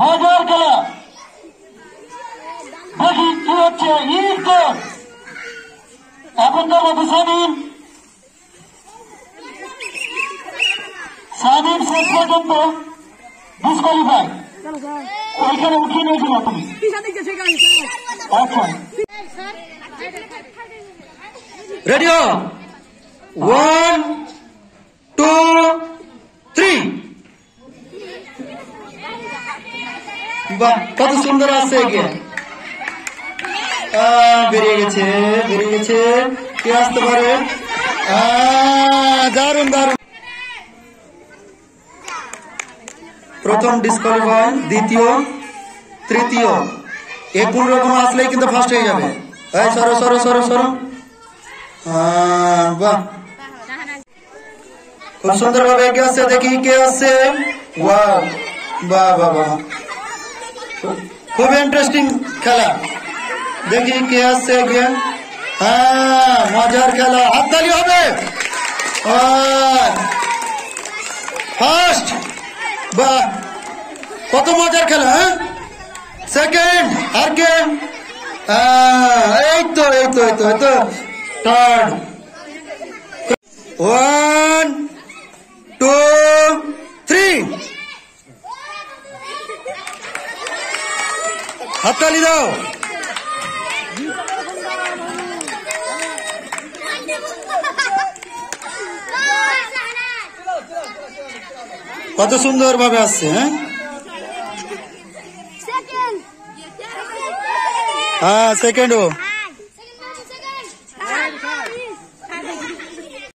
মজার খেলা দেখি কি হচ্ছে? গোল এখনকার মতো সামিম সামিম শেষ পর্যন্ত ডিসকোয়ালিফাই ওইখানে উঠিয়ে নিয়েছিল তুমি। আচ্ছা। রেডি ওয়ান বাহ কত সুন্দর আহ, বেরিয়ে গেছে বেরিয়ে গেছে। কে আসতে পারে? আহ, দারুণ দারুণ। প্রথম ডিসকোয়ালিফাই দ্বিতীয় তৃতীয়। এ কোন রকম আসলেই কিন্তু ফার্স্ট হয়ে যাবে। এই সরো সরো সরো সরো। বাহ। খুব সুন্দর ভাবে এগিয়ে আসছে দেখি কে আসছে। ওয়াও বাহ বাহ বাহ। খুব ইন্টারেস্টিং খেলা। দেখি কে আসছে এগিয়ে। হ্যাঁ মজার খেলা। হাততালি হবে। ফার্স্ট বা কত মজার খেলা হ্যাঁ? সেকেন্ড আর কে? আহ, এই তো এই তো এই তো এই তো। থার্ড ওয়ান হাততালি দাও কত সুন্দর ভাবে আসছে হ্যাঁ হ্যাঁ সেকেন্ড ও